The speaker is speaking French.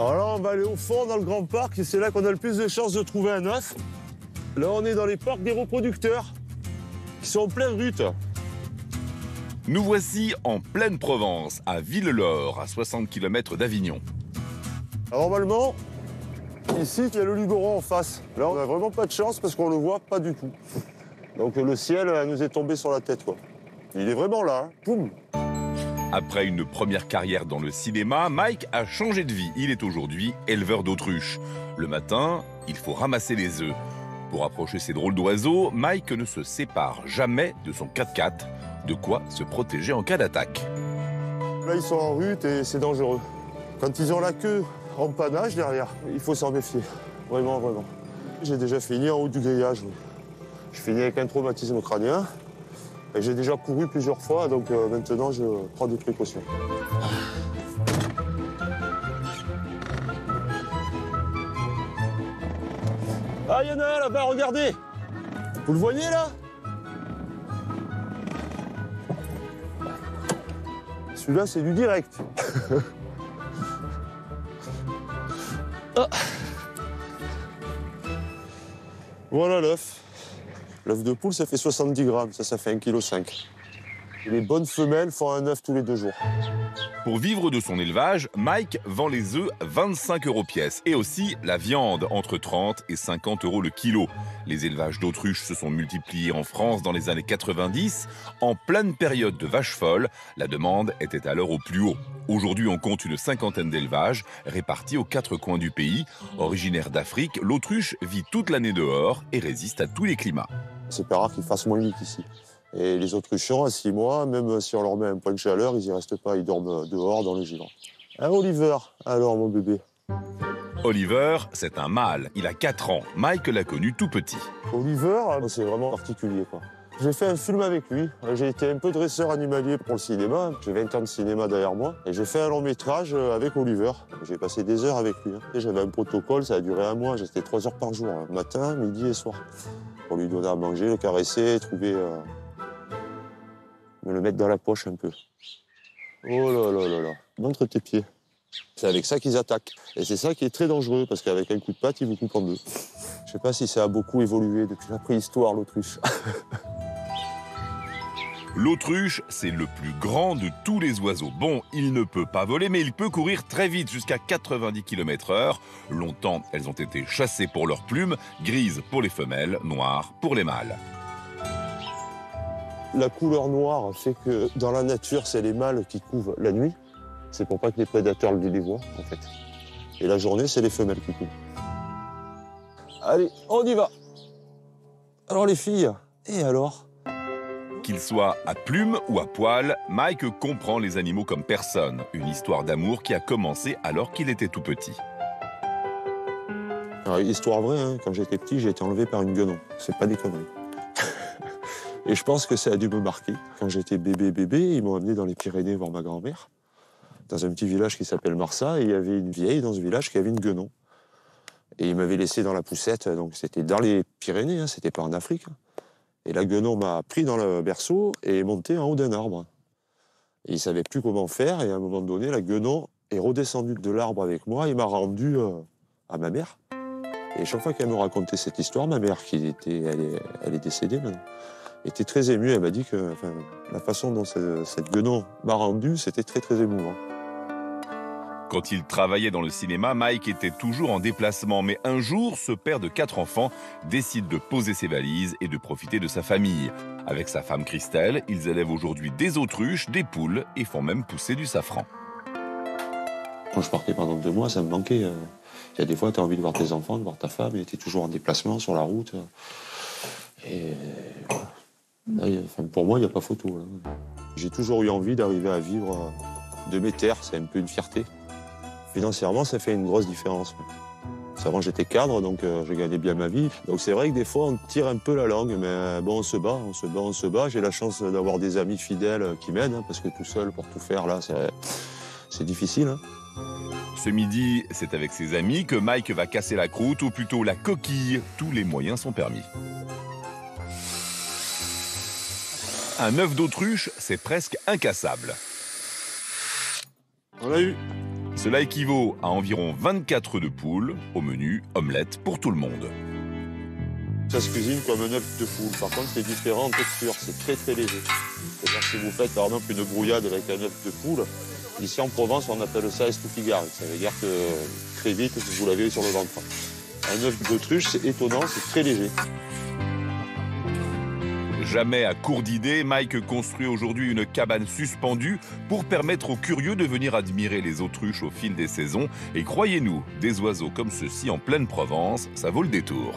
Alors là, on va aller au fond dans le grand parc et c'est là qu'on a le plus de chances de trouver un œuf. Là, on est dans les parcs des reproducteurs qui sont en pleine rute. Nous voici en pleine Provence, à Villelor, à 60 km d'Avignon. Normalement, ici, il y a le Luberon en face. Là, on n'a vraiment pas de chance parce qu'on le voit pas du tout. Donc le ciel euh, nous est tombé sur la tête, quoi. Il est vraiment là, hein. Poum Après une première carrière dans le cinéma, Mike a changé de vie. Il est aujourd'hui éleveur d'autruches. Le matin, il faut ramasser les œufs. Pour approcher ces drôles d'oiseaux, Mike ne se sépare jamais de son 4x4. De quoi se protéger en cas d'attaque. Là, ils sont en rute et c'est dangereux. Quand ils ont la queue en panache derrière, il faut s'en méfier. Vraiment, vraiment. J'ai déjà fini en haut du grillage. Je finis avec un traumatisme crânien. J'ai déjà couru plusieurs fois, donc euh, maintenant, je prends des précautions. Ah, il y en a un là-bas, regardez Vous le voyez là? Celui-là, c'est du direct. Ah. Voilà l'œuf. L'œuf de poule, ça fait 70 grammes, ça, ça fait 1,5 kg. Les bonnes femelles font un œuf tous les deux jours. Pour vivre de son élevage, Mike vend les œufs 25 euros pièce et aussi la viande entre 30 et 50 euros le kilo. Les élevages d'autruches se sont multipliés en France dans les années 90. En pleine période de vaches folles, la demande était alors au plus haut. Aujourd'hui, on compte une cinquantaine d'élevages répartis aux quatre coins du pays. Originaire d'Afrique, l'autruche vit toute l'année dehors et résiste à tous les climats. C'est pas rare qu'il fasse moins 8 ici. Et les autruchons, à 6 mois, même si on leur met un point de chaleur, ils y restent pas, ils dorment dehors dans le givre. Un Oliver, alors mon bébé? Oliver, c'est un mâle. Il a 4 ans. Mike l'a connu tout petit. Oliver, ah, c'est vraiment particulier. quoi. J'ai fait un film avec lui. J'ai été un peu dresseur animalier pour le cinéma. J'ai 20 ans de cinéma derrière moi. Et j'ai fait un long métrage avec Oliver. J'ai passé des heures avec lui. hein. J'avais un protocole, ça a duré un mois. J'étais 3 heures par jour, hein, matin, midi et soir. Pour lui donner à manger, le caresser, trouver. euh, le mettre dans la poche un peu. Oh là là là là. Montre tes pieds. C'est avec ça qu'ils attaquent. Et c'est ça qui est très dangereux, parce qu'avec un coup de patte, ils vous coupent en deux. Je sais pas si ça a beaucoup évolué depuis la préhistoire, l'autruche. L'autruche, c'est le plus grand de tous les oiseaux. Bon, il ne peut pas voler, mais il peut courir très vite, jusqu'à 90 km/h. Longtemps, elles ont été chassées pour leurs plumes, grises pour les femelles, noires pour les mâles. La couleur noire fait que dans la nature, c'est les mâles qui couvrent la nuit. C'est pour pas que les prédateurs les voient, en fait. Et la journée, c'est les femelles qui couvrent. Allez, on y va. Alors les filles, et alors? Qu'il soit à plumes ou à poil, Mike comprend les animaux comme personne. Une histoire d'amour qui a commencé alors qu'il était tout petit. Alors, Histoire vraie, hein, quand j'étais petit, j'ai été enlevé par une guenon. C'est pas des conneries. Et je pense que ça a dû me marquer. Quand j'étais bébé, bébé, ils m'ont amené dans les Pyrénées voir ma grand-mère, dans un petit village qui s'appelle Marsa, et il y avait une vieille dans ce village qui avait une guenon. Et ils m'avaient laissé dans la poussette, donc c'était dans les Pyrénées, hein, c'était pas en Afrique. Et la guenon m'a pris dans le berceau et est monté en haut d'un arbre. Et il savait plus comment faire, et à un moment donné, la guenon est redescendue de l'arbre avec moi et m'a rendu euh, à ma mère. Et chaque fois qu'elle me racontait cette histoire, ma mère, qui était, elle est, elle est décédée maintenant, était très émue. Elle m'a dit que la façon dont ce- cette guenon m'a rendu, c'était très très émouvant. Quand il travaillait dans le cinéma, Mike était toujours en déplacement, mais un jour, ce père de quatre enfants décide de poser ses valises et de profiter de sa famille. Avec sa femme Christelle, ils élèvent aujourd'hui des autruches, des poules et font même pousser du safran. Quand je partais pendant deux mois, ça me manquait. Il y a des fois, tu as envie de voir tes enfants, de voir ta femme, et tu es toujours en déplacement sur la route. Et pour moi, il n'y a pas photo. là. J'ai toujours eu envie d'arriver à vivre euh, de mes terres, c'est un peu une fierté. Financièrement, ça fait une grosse différence. Avant, j'étais cadre, donc euh, je gagnais bien ma vie. Donc c'est vrai que des fois, on tire un peu la langue, mais euh, bon, on se bat, on se bat, on se bat. J'ai la chance d'avoir des amis fidèles euh, qui m'aident, hein, parce que tout seul, pour tout faire, là, c'est- c'est difficile. hein. Ce midi, c'est avec ses amis que Mike va casser la croûte, ou plutôt la coquille. Tous les moyens sont permis. Un œuf d'autruche, c'est presque incassable. On l'a eu. Cela équivaut à environ 24 œufs de poule au menu omelette pour tout le monde. Ça se cuisine comme un œuf de poule. Par contre, c'est différent en texture. C'est très très léger. C'est-à-dire si vous faites par exemple une brouillade avec un œuf de poule, ici en Provence, on appelle ça estouffigare. Ça veut dire que très vite, vous l'avez sur le ventre. Un œuf d'autruche, c'est étonnant, c'est très léger. Jamais à court d'idées, Mike construit aujourd'hui une cabane suspendue pour permettre aux curieux de venir admirer les autruches au fil des saisons. Et croyez-nous, des oiseaux comme ceux-ci en pleine Provence, ça vaut le détour.